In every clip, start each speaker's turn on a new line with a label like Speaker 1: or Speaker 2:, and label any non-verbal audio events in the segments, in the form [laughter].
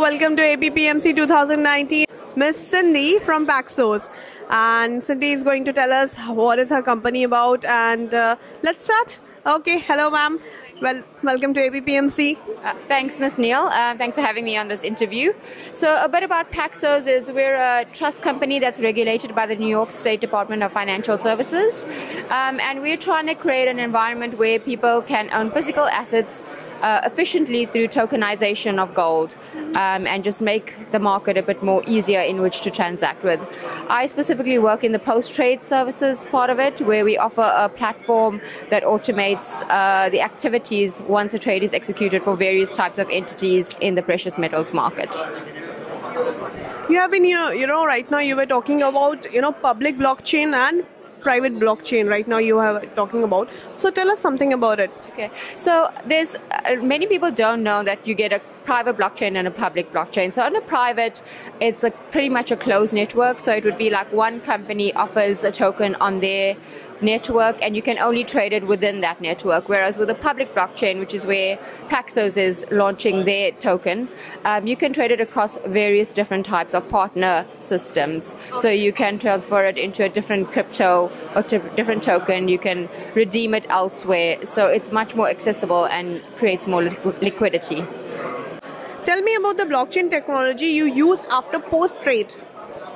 Speaker 1: welcome to APPMC 2019. Miss Cindy from Paxos. And Cindy is going to tell us what is her company about. And uh, let's start. Okay, hello, ma'am. Well, welcome to APPMC.
Speaker 2: Uh, thanks, Ms. Neil. Uh, thanks for having me on this interview. So, a bit about Paxos is we're a trust company that's regulated by the New York State Department of Financial Services, um, and we're trying to create an environment where people can own physical assets uh, efficiently through tokenization of gold um, and just make the market a bit more easier in which to transact with. I specifically work in the post trade services part of it, where we offer a platform that automates uh, the activities once a trade is executed for various types of entities in the precious metals market.
Speaker 1: You have been, you know, you know, right now you were talking about, you know, public blockchain and private blockchain. Right now you are talking about. So tell us something about it.
Speaker 2: Okay. So there's uh, many people don't know that you get a private blockchain and a public blockchain. So on a private, it's a, pretty much a closed network. So it would be like one company offers a token on their network and you can only trade it within that network. Whereas with a public blockchain, which is where Paxos is launching their token, um, you can trade it across various different types of partner systems. So you can transfer it into a different crypto or different token. You can redeem it elsewhere. So it's much more accessible and creates more liquidity.
Speaker 1: Tell me about the blockchain technology you use after post trade.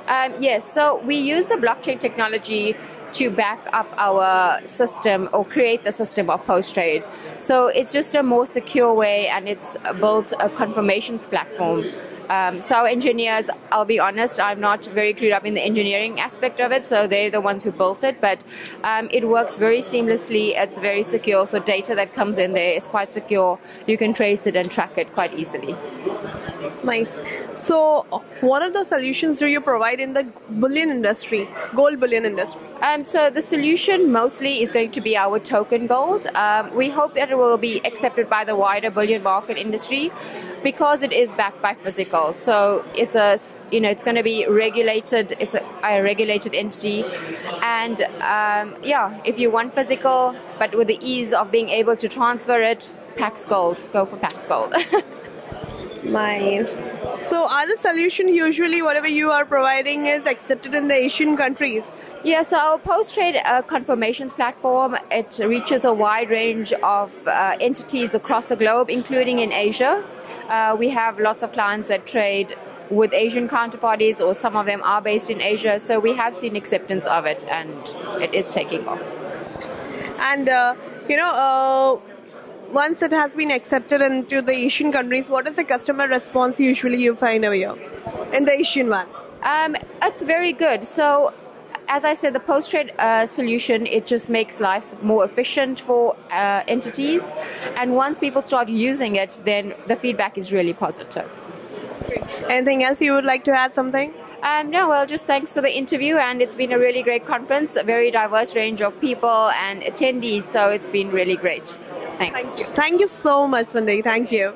Speaker 2: Um, yes, so we use the blockchain technology to back up our system or create the system of post trade. So it's just a more secure way and it's built a confirmations platform um, so our engineers, I'll be honest, I'm not very clued up in the engineering aspect of it, so they're the ones who built it. But um, it works very seamlessly. It's very secure. So data that comes in there is quite secure. You can trace it and track it quite easily.
Speaker 1: Nice. So, what are the solutions do you provide in the bullion industry, gold bullion industry?
Speaker 2: Um, so the solution mostly is going to be our token gold. Um, we hope that it will be accepted by the wider bullion market industry because it is backed by physical. So it's a you know it's going to be regulated. It's a, a regulated entity, and um, yeah, if you want physical, but with the ease of being able to transfer it, Pax Gold, go for Pax Gold. [laughs]
Speaker 1: Nice. So, are the solution usually whatever you are providing is accepted in the Asian countries?
Speaker 2: Yeah, so our post-trade uh, confirmations platform, it reaches a wide range of uh, entities across the globe, including in Asia. Uh, we have lots of clients that trade with Asian counterparties, or some of them are based in Asia. So we have seen acceptance of it, and it is taking off.
Speaker 1: And uh, you know, uh, once it has been accepted into the Asian countries, what is the customer response usually you find over here in the Asian one?
Speaker 2: Um, it's very good. So as I said, the post trade uh, solution it just makes life more efficient for uh, entities, and once people start using it, then the feedback is really positive.
Speaker 1: Anything else you would like to add? Something?
Speaker 2: Um, no, well, just thanks for the interview, and it's been a really great conference, a very diverse range of people and attendees, so it's been really great. Thanks.
Speaker 1: Thank you. Thank you so much, Cindy. Thank you.